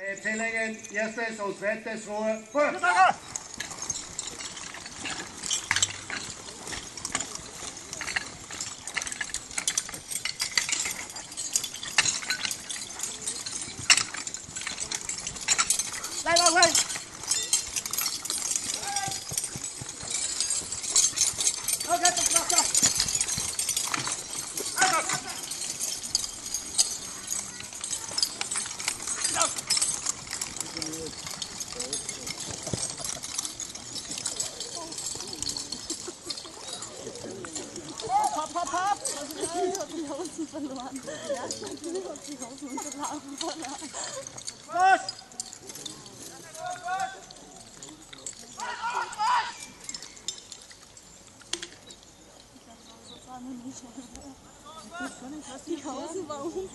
Zählingen, erstes und zweites! Lên lên lên. Ok, Hopp, hopp, hopp. die Hosen verloren. Ja, ich habe die Hosen unterlaufen verloren. Los! Die Hosen war unten.